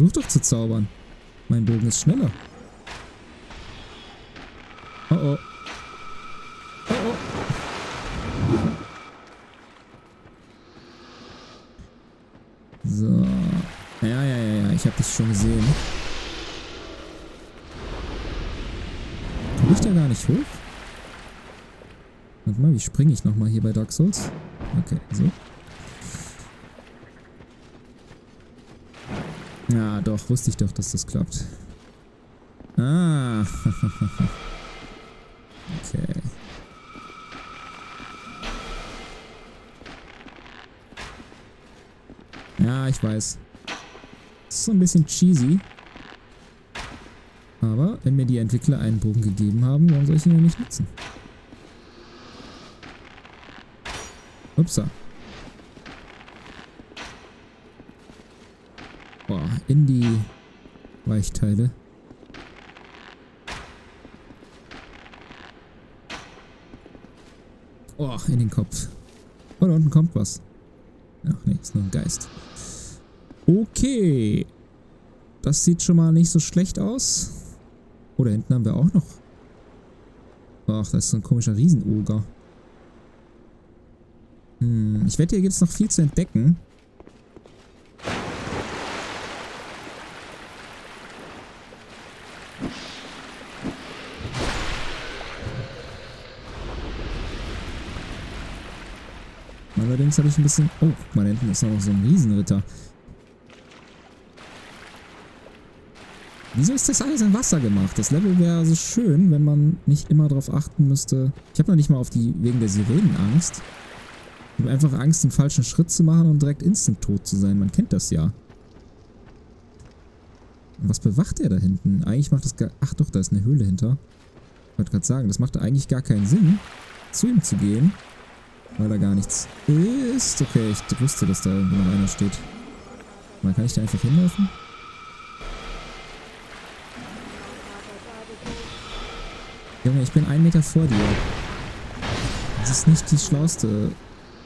versuch doch zu zaubern. Mein Bogen ist schneller. Oh oh. Oh oh. So. Ja, ja, ja, ja. Ich habe dich schon gesehen. Komme ich da gar nicht hoch? Warte mal, wie springe ich nochmal hier bei Dark Souls? Okay, so. Doch, wusste ich doch, dass das klappt. Ah. okay. Ja, ich weiß. Das ist so ein bisschen cheesy. Aber wenn mir die Entwickler einen Bogen gegeben haben, warum soll ich ihn ja nicht nutzen? Upsa. Boah, in die Weichteile. Oh, in den Kopf. Oh, da unten kommt was. Ach nee, ist nur ein Geist. Okay. Das sieht schon mal nicht so schlecht aus. Oh, da hinten haben wir auch noch. Ach, das ist so ein komischer Riesenoger. Hm, ich wette, hier gibt es noch viel zu entdecken. Allerdings habe ich ein bisschen... Oh, guck mal, da hinten ist noch so ein Riesenritter. Wieso ist das alles in Wasser gemacht? Das Level wäre so schön, wenn man nicht immer darauf achten müsste. Ich habe noch nicht mal auf die wegen der Sirenen Angst. Ich habe einfach Angst, einen falschen Schritt zu machen und direkt instant tot zu sein. Man kennt das ja. Und was bewacht er da hinten? Eigentlich macht das gar... Ach doch, da ist eine Höhle hinter. Ich wollte gerade sagen, das macht eigentlich gar keinen Sinn, zu ihm zu gehen. Weil da gar nichts ist. Okay, ich wusste, dass da noch einer steht. Mal, kann ich da einfach hinlaufen? Junge, ich bin einen Meter vor dir. Das ist nicht die schlauste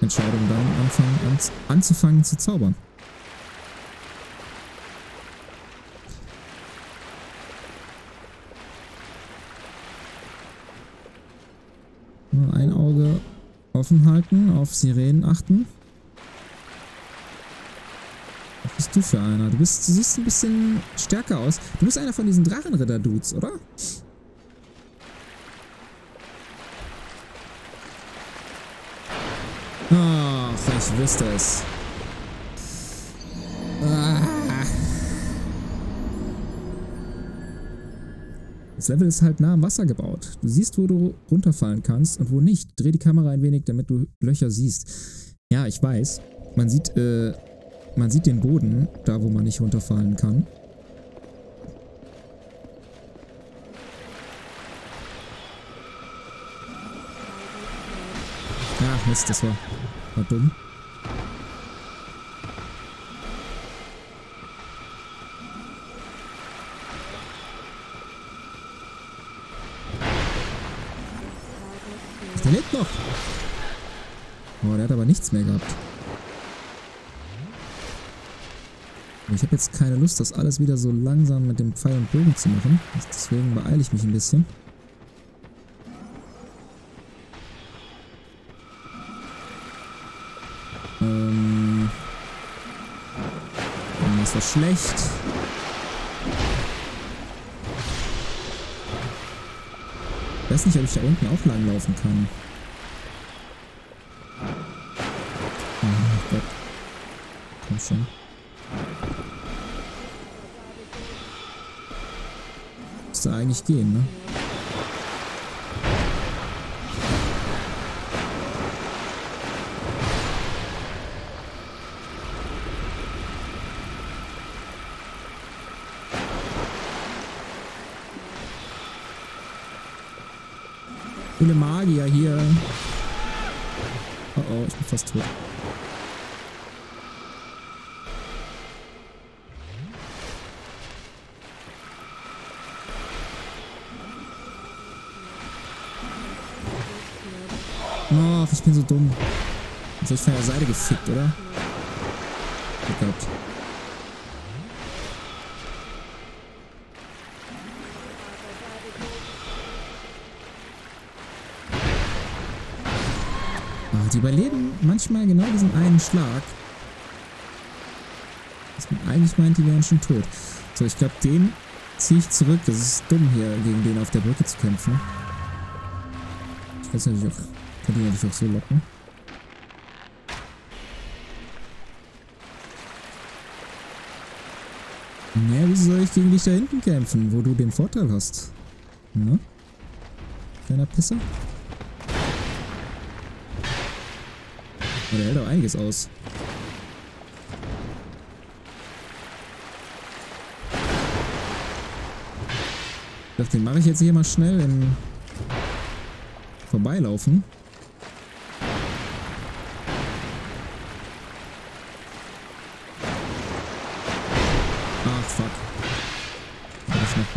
Entscheidung, dann anfangen, an, anzufangen zu zaubern. Auf Sirenen achten. Was bist du für einer? Du, bist, du siehst ein bisschen stärker aus. Du bist einer von diesen Drachenritter-Dudes, oder? Ach, ich wüsste es. Das Level ist halt nah am Wasser gebaut. Du siehst, wo du runterfallen kannst und wo nicht. Dreh die Kamera ein wenig, damit du Löcher siehst. Ja, ich weiß. Man sieht, äh, man sieht den Boden, da wo man nicht runterfallen kann. Ach Mist, das war, war dumm. Oh, der hat aber nichts mehr gehabt. Ich habe jetzt keine Lust, das alles wieder so langsam mit dem Pfeil und Bogen zu machen. Deswegen beeile ich mich ein bisschen. Ähm. Das war schlecht. Ich weiß nicht, ob ich da unten auch langlaufen kann. Schon. Müsste eigentlich gehen, ne? Viele Magier hier. Oh oh, ich bin fast tot. Ach, ich bin so dumm. Ich hab von der Seite gefickt, oder? Oh Gott. Ah, die überleben manchmal genau diesen einen Schlag. Was man eigentlich meint, die wären schon tot. So, ich glaube, den ziehe ich zurück. Das ist dumm, hier gegen den auf der Brücke zu kämpfen. Ich weiß natürlich auch kann die natürlich auch so locken. Naja, wieso soll ich gegen dich da hinten kämpfen, wo du den Vorteil hast? Ne? Kleiner Pisser? Oh, der hält auch einiges aus. Ich dachte, den mache ich jetzt hier mal schnell im Vorbeilaufen.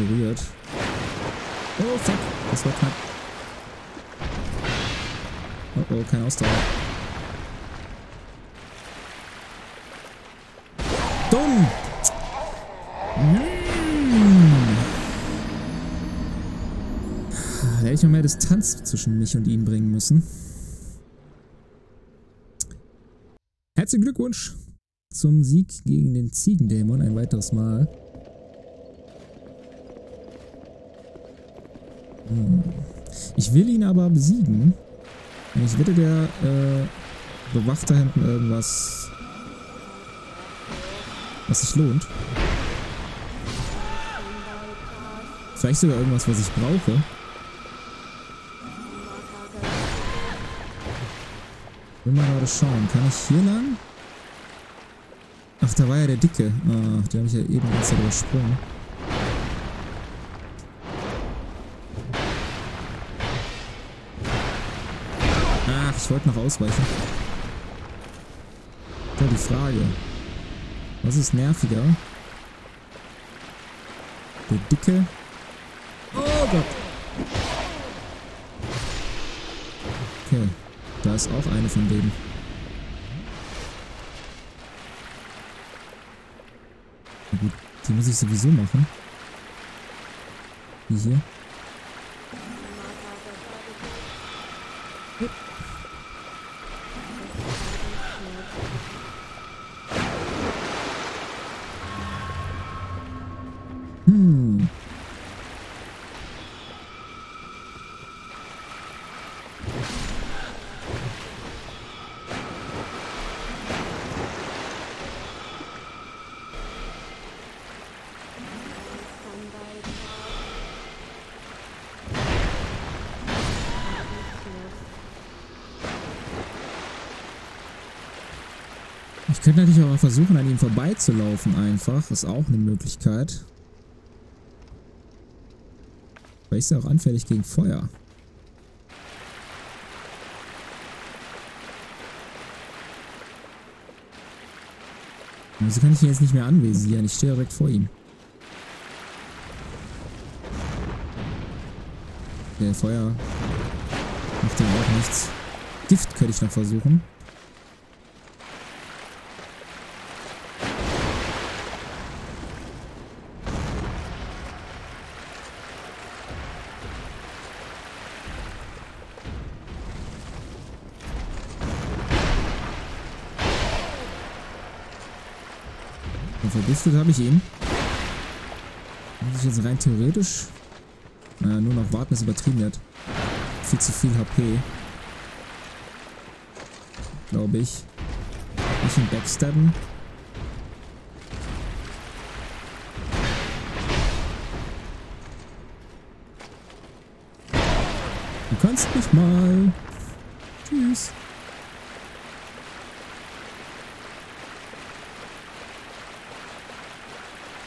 Berührt. Oh, fuck. Das war knapp. Oh, oh, kein Ausdauer. Dumm! Hm. Hätte ich noch mehr Distanz zwischen mich und ihm bringen müssen. Herzlichen Glückwunsch zum Sieg gegen den Ziegendämon ein weiteres Mal. Ich will ihn aber besiegen. Ich wette, der äh, bewacht da hinten irgendwas, was sich lohnt. Vielleicht sogar irgendwas, was ich brauche. Will mal gerade schauen. Kann ich hier lang? Ach, da war ja der Dicke. Ach, den habe ich ja eben erst übersprungen. Ich wollte noch ausweichen. Da die Frage. Was ist nerviger? Der Dicke? Oh Gott! Okay, da ist auch eine von denen. Na gut, die muss ich sowieso machen. Wie hier. Ich könnte natürlich auch mal versuchen, an ihm vorbeizulaufen einfach. Ist auch eine Möglichkeit. Weil ist ja auch anfällig gegen Feuer. Wieso kann ich ihn jetzt nicht mehr anvisieren? Ich stehe direkt vor ihm. Der Feuer macht ihm auch nichts. Gift könnte ich noch versuchen. Und vergiftet habe ich ihn. Muss ich jetzt rein theoretisch... Naja, nur noch warten ist übertrieben. Hat viel zu viel HP. Glaube ich. Nicht ihn backstabben. Du kannst mich mal. Tschüss.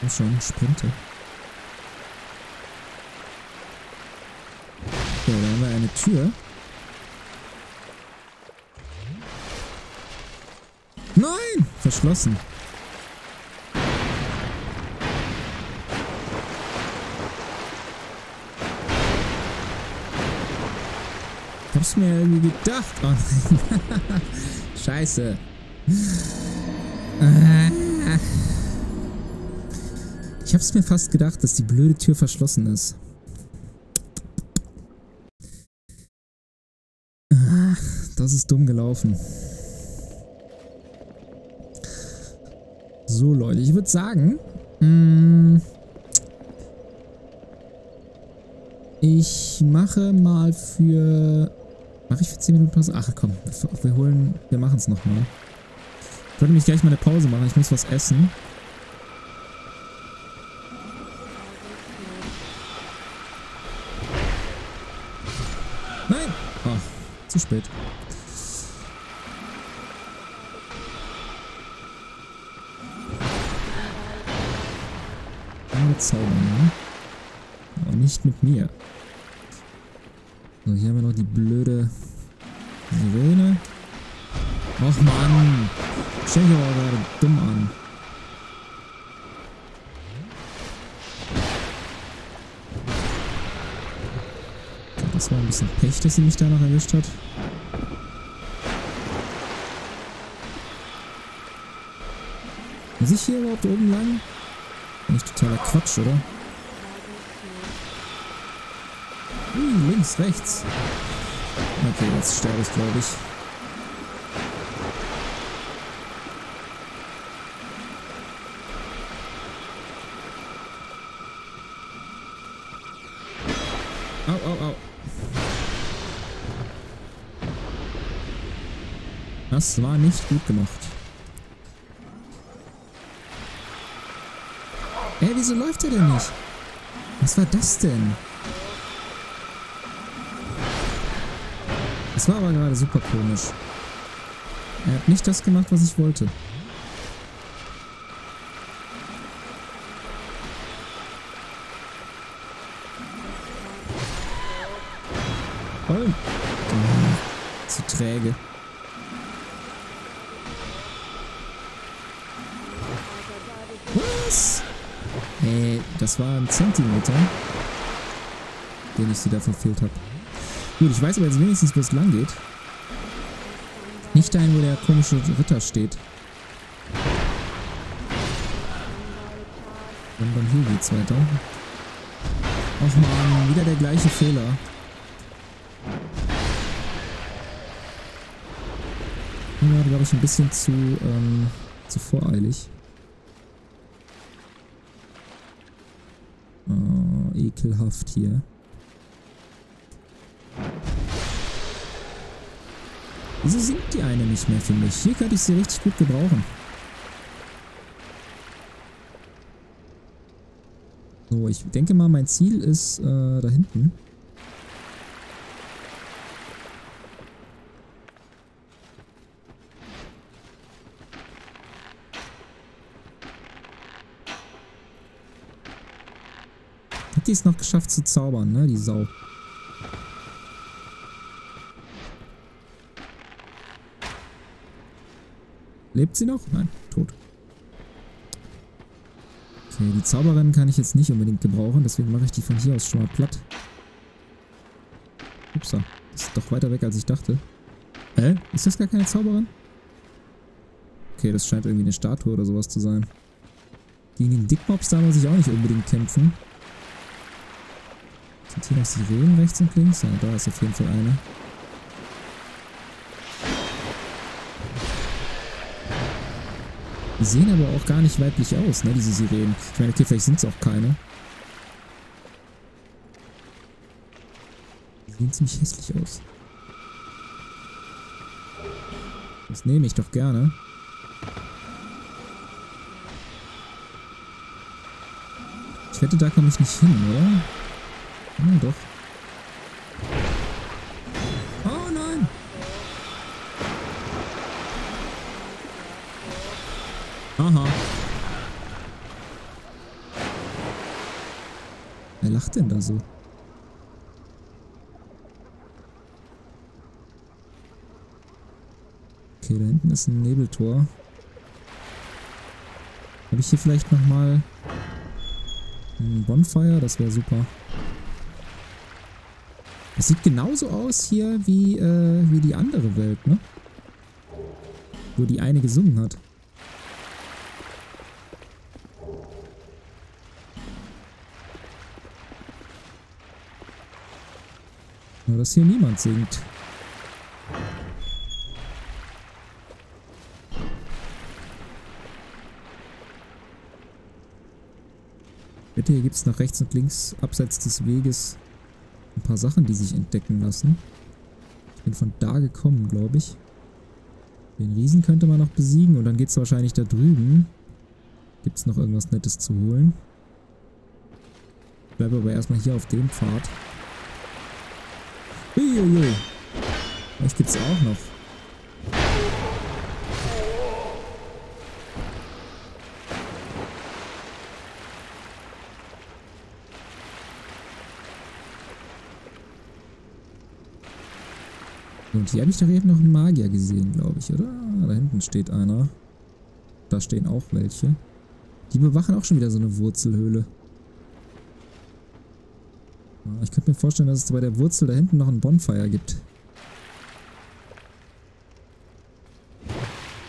Oh schon, Sprinte. So, da haben wir eine Tür. Nein! Verschlossen. Hab's mir irgendwie gedacht. Oh. Scheiße. Ich hab's mir fast gedacht, dass die blöde Tür verschlossen ist. Ach, das ist dumm gelaufen. So, Leute, ich würde sagen, mm, ich mache mal für... Mache ich für 10 Minuten Pause? Ach komm, wir holen... Wir machen es nochmal. Ich wollte nämlich gleich mal eine Pause machen. Ich muss was essen. Zu spät. Zaubern, ne? Aber nicht mit mir. So, hier haben wir noch die blöde Sirene. Och Mann! Stell dich aber dumm an. Bisschen Pech, dass sie mich da noch erwischt hat. Muss ich hier überhaupt oben lang? Nicht totaler Quatsch, oder? Hm, links, rechts. Okay, jetzt sterbe ich, glaube ich. Das war nicht gut gemacht. Ey, wieso läuft er denn nicht? Was war das denn? Das war aber gerade super komisch. Er hat nicht das gemacht, was ich wollte. Oh. Zu träge. Was? Hey, das war ein Zentimeter, den ich sie da verfehlt habe. Gut, ich weiß aber jetzt wenigstens, wo es lang geht. Nicht dahin, wo der komische Ritter steht. Und dann hier geht's weiter. Och man, wieder der gleiche Fehler. Ja, glaube ich, ein bisschen zu, ähm, zu voreilig. Oh, ekelhaft hier. Wieso singt die eine nicht mehr, finde ich? Hier könnte ich sie richtig gut gebrauchen. So, ich denke mal, mein Ziel ist äh, da hinten. Die es noch geschafft zu zaubern, ne, die Sau. Lebt sie noch? Nein, tot. Okay, die Zauberin kann ich jetzt nicht unbedingt gebrauchen, deswegen mache ich die von hier aus schon mal platt. Upsa, das ist doch weiter weg, als ich dachte. Hä? Ist das gar keine Zauberin? Okay, das scheint irgendwie eine Statue oder sowas zu sein. Gegen den Dickmobs da muss ich auch nicht unbedingt kämpfen. Sind hier noch Sirenen rechts und links? Ja, da ist auf jeden Fall eine. Die sehen aber auch gar nicht weiblich aus, ne, diese Sirenen. Ich meine, okay, vielleicht sind es auch keine. Die sehen ziemlich hässlich aus. Das nehme ich doch gerne. Ich wette, da komme ich nicht hin, oder? Ja, doch. Aha. Wer lacht denn da so? Okay, da hinten ist ein Nebeltor. Habe ich hier vielleicht nochmal ein Bonfire? Das wäre super. Sieht genauso aus hier wie, äh, wie die andere Welt, ne? Wo die eine gesungen hat. Nur, dass hier niemand singt. Bitte, hier gibt es nach rechts und links, abseits des Weges, ein paar Sachen, die sich entdecken lassen. Ich bin von da gekommen, glaube ich. Den Riesen könnte man noch besiegen und dann geht es wahrscheinlich da drüben. Gibt es noch irgendwas Nettes zu holen? Ich bleibe aber erstmal hier auf dem Pfad. Uiuiui. Euch gibt es auch noch. Und hier habe ich doch eben noch einen Magier gesehen, glaube ich, oder? Da hinten steht einer. Da stehen auch welche. Die bewachen auch schon wieder so eine Wurzelhöhle. Ich könnte mir vorstellen, dass es bei der Wurzel da hinten noch ein Bonfire gibt.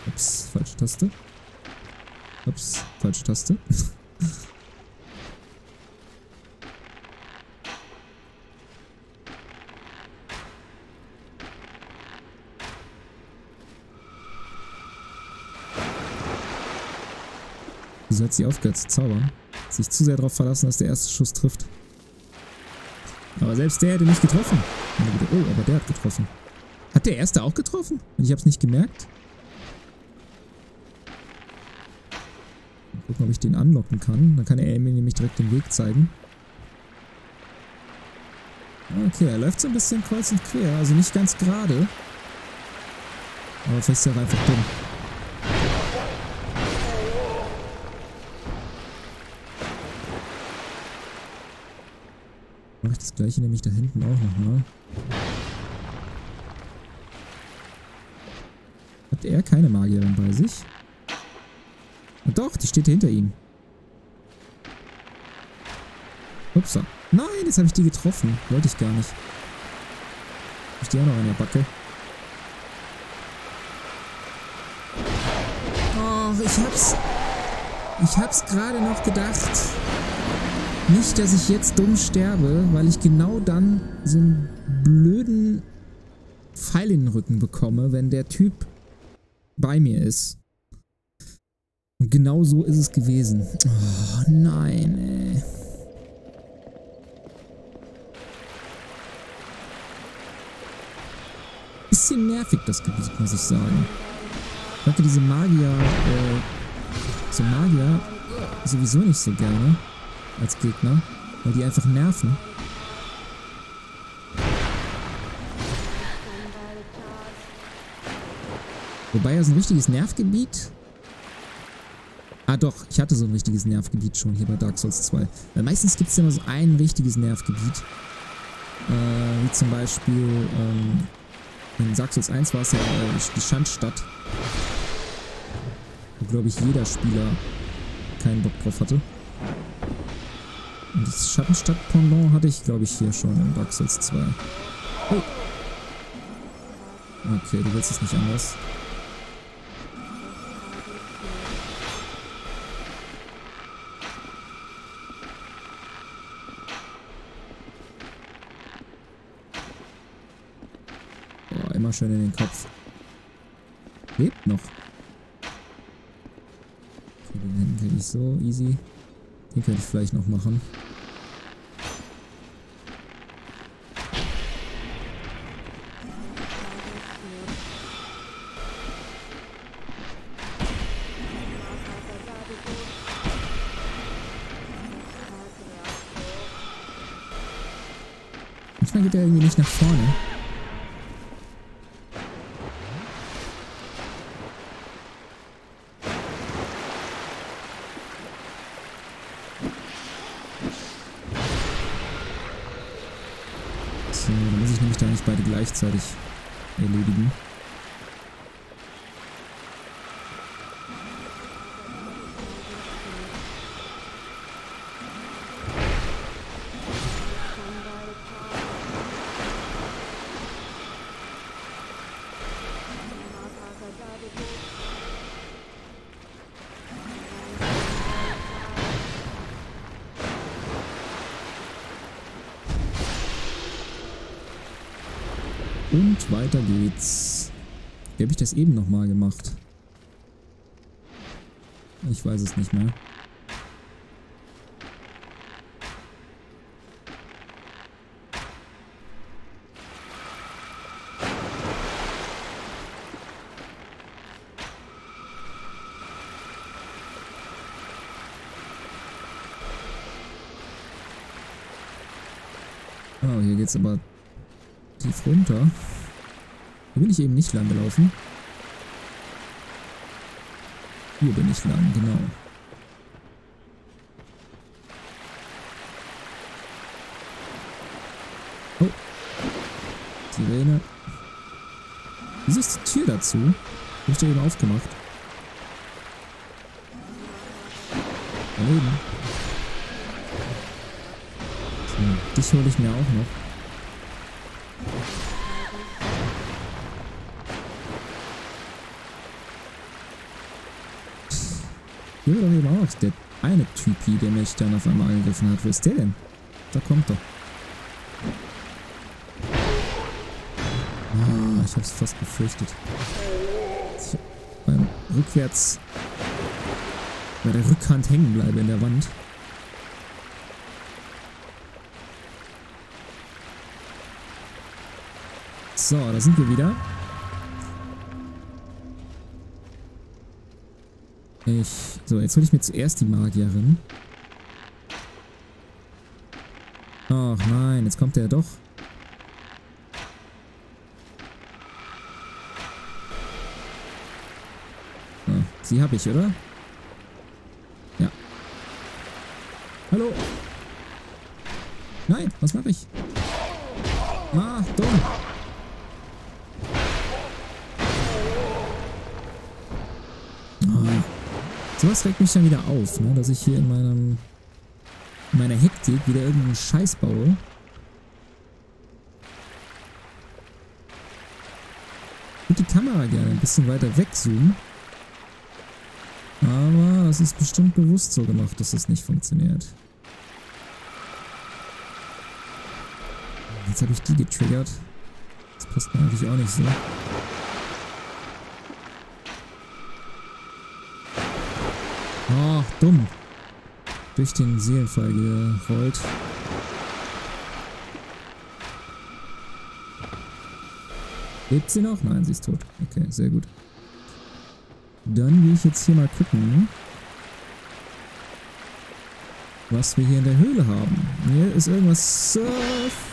Ups, falsche Taste. Ups, falsche Taste. Wieso hat sie aufgehört zu zaubern? Sich zu sehr darauf verlassen, dass der erste Schuss trifft. Aber selbst der hätte nicht getroffen. Oh, aber der hat getroffen. Hat der erste auch getroffen? Und ich habe es nicht gemerkt? Mal gucken, ob ich den anlocken kann. Dann kann er mir nämlich direkt den Weg zeigen. Okay, er läuft so ein bisschen kreuz und quer. Also nicht ganz gerade. Aber vielleicht ist er einfach dumm. Gleiche nämlich da hinten auch nochmal. Hat er keine Magierin bei sich? Und doch, die steht hinter ihm. Upsa. Nein, jetzt habe ich die getroffen. Wollte ich gar nicht. Ich stehe auch noch an der Backe. Och, ich hab's... Ich hab's gerade noch gedacht. Nicht, dass ich jetzt dumm sterbe, weil ich genau dann so einen blöden Pfeil in den Rücken bekomme, wenn der Typ bei mir ist. Und genau so ist es gewesen. Oh, nein, ey. Bisschen nervig, das Gebiet, muss ich sagen. Ich hatte diese Magier, äh, so Magier sowieso nicht so gerne als Gegner, weil die einfach nerven. Wobei ja so ein richtiges Nervgebiet... Ah doch, ich hatte so ein richtiges Nervgebiet schon hier bei Dark Souls 2. Weil meistens gibt es ja nur so ein richtiges Nervgebiet. Äh, wie zum Beispiel ähm, in Dark Souls 1 war es ja äh, die Schandstadt. Wo glaube ich jeder Spieler keinen Bock drauf hatte. Das Schattenstadt-Pendant hatte ich, glaube ich, hier schon in Dark Souls 2. Oh. Okay, du willst es nicht anders. Boah, immer schön in den Kopf. Lebt noch. Okay, den kriege ich so easy. Den könnte ich vielleicht noch machen. So, dann muss ich nämlich da nicht beide gleichzeitig erledigen. Und weiter geht's. Wie habe ich das eben nochmal gemacht? Ich weiß es nicht mehr. Oh, hier geht's aber tief runter. Hier bin ich eben nicht lang gelaufen. Hier bin ich lang, genau. Oh. Sirene. Wieso ist die Tür dazu? Hab ich doch eben aufgemacht. Daneben. So, dich hole ich mir auch noch. Hier eben auch der eine Typi, der mich dann auf einmal angegriffen hat. Wo ist der denn? Da kommt er. Ah, ich hab's fast befürchtet. Ich beim Rückwärts bei der Rückhand hängen bleibe in der Wand. So, da sind wir wieder. Ich. So, jetzt hole ich mir zuerst die Magierin. Ach nein, jetzt kommt der doch. So, sie habe ich, oder? Ja. Hallo. Nein, was mache ich? Ah, dumm. Sowas regt mich dann wieder auf, ne? dass ich hier in meinem in meiner Hektik wieder irgendeinen Scheiß baue. Ich würde die Kamera gerne ein bisschen weiter wegzoomen. Aber das ist bestimmt bewusst so gemacht, dass das nicht funktioniert. Jetzt habe ich die getriggert. Das passt mir eigentlich auch nicht so. Oh, dumm. Durch den Seelenfall gerollt. Lebt sie noch? Nein, sie ist tot. Okay, sehr gut. Dann gehe ich jetzt hier mal gucken, was wir hier in der Höhle haben. Hier ist irgendwas so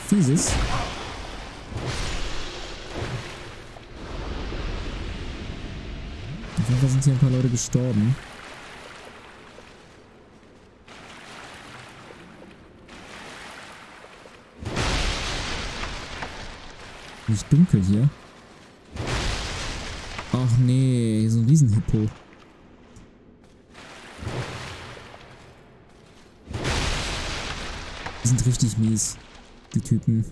fieses. Auf jeden Fall sind hier ein paar Leute gestorben. Nicht dunkel hier. Ach nee, so ein Riesenhippo. Die sind richtig mies, die Typen.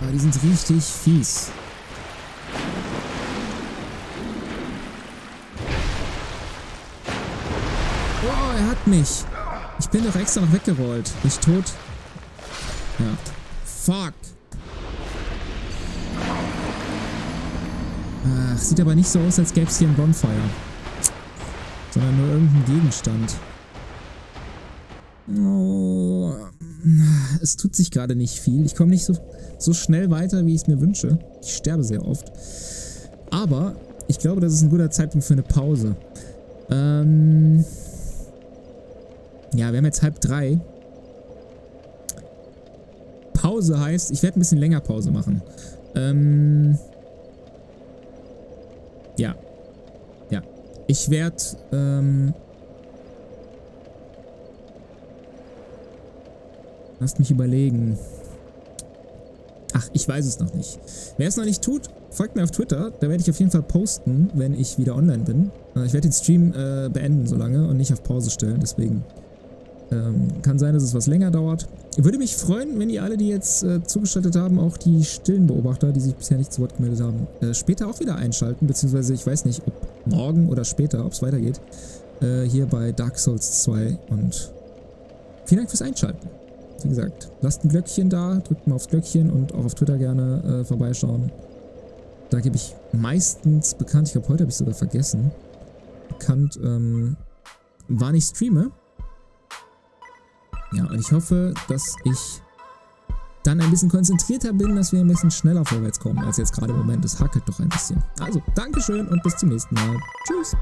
Aber die sind richtig fies. Oh, er hat mich. Ich bin doch extra noch weggerollt. Bin ich tot? Ja. Fuck. Ach, sieht aber nicht so aus, als gäbe es hier ein Bonfire. Sondern nur irgendein Gegenstand. Oh. Es tut sich gerade nicht viel. Ich komme nicht so, so schnell weiter, wie ich es mir wünsche. Ich sterbe sehr oft. Aber ich glaube, das ist ein guter Zeitpunkt für eine Pause. Ähm... Ja, wir haben jetzt halb drei. Pause heißt, ich werde ein bisschen länger Pause machen. Ähm... Ja. Ja. Ich werde, ähm... Lasst mich überlegen. Ach, ich weiß es noch nicht. Wer es noch nicht tut, folgt mir auf Twitter. Da werde ich auf jeden Fall posten, wenn ich wieder online bin. Ich werde den Stream äh, beenden so lange und nicht auf Pause stellen. Deswegen ähm, kann sein, dass es was länger dauert. Würde mich freuen, wenn ihr alle, die jetzt äh, zugeschaltet haben, auch die stillen Beobachter, die sich bisher nicht zu Wort gemeldet haben, äh, später auch wieder einschalten. Beziehungsweise ich weiß nicht, ob morgen oder später, ob es weitergeht. Äh, hier bei Dark Souls 2. Und vielen Dank fürs Einschalten. Wie gesagt, lasst ein Glöckchen da, drückt mal aufs Glöckchen und auch auf Twitter gerne äh, vorbeischauen. Da gebe ich meistens bekannt, ich glaube heute habe ich sogar vergessen, bekannt, ähm, wann ich streame. Ja, und ich hoffe, dass ich dann ein bisschen konzentrierter bin, dass wir ein bisschen schneller vorwärts kommen, als jetzt gerade im Moment. Es hackelt doch ein bisschen. Also, Dankeschön und bis zum nächsten Mal. Tschüss.